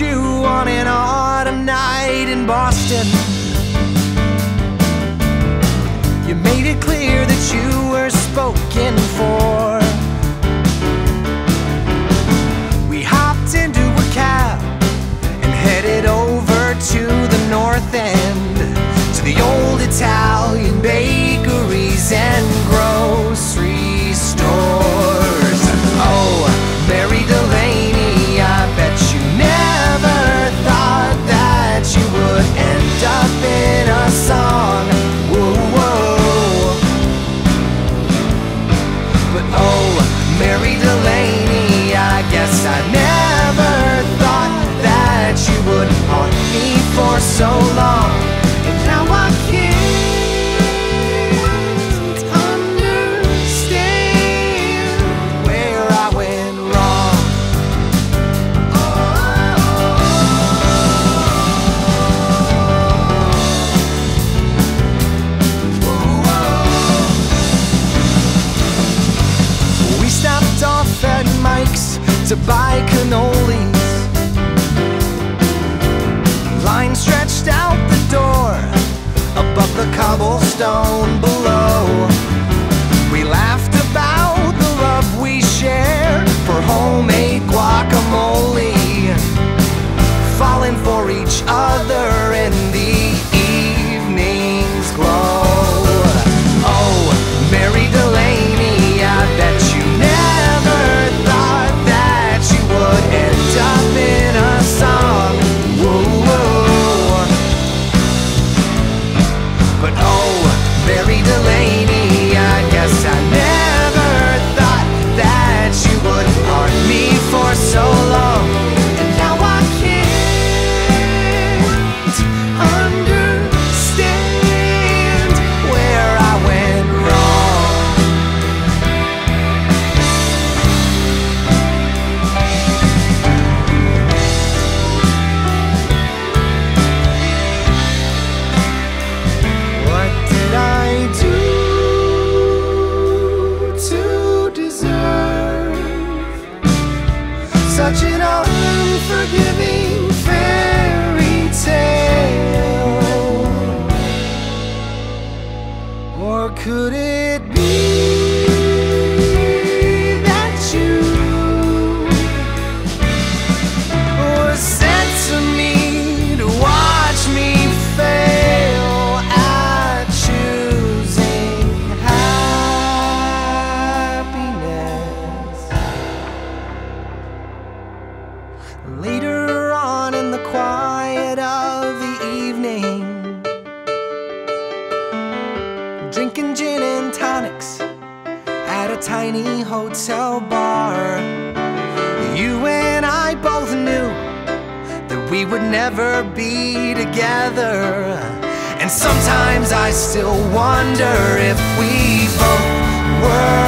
you on an autumn night in Boston. You made it clear that you were spoken for. Mike's to buy cannolis. Line stretched out the door above the cobblestone. such an unforgiving fairy tale? Or could it? Later on in the quiet of the evening, drinking gin and tonics at a tiny hotel bar. You and I both knew that we would never be together. And sometimes I still wonder if we both were.